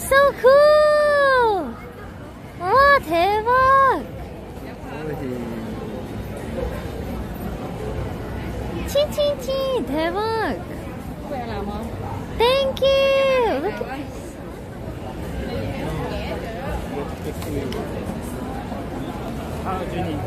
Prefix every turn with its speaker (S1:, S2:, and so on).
S1: so cool! 와, 대박! 친친친 대박! Thank you! Look at this.
S2: 하준이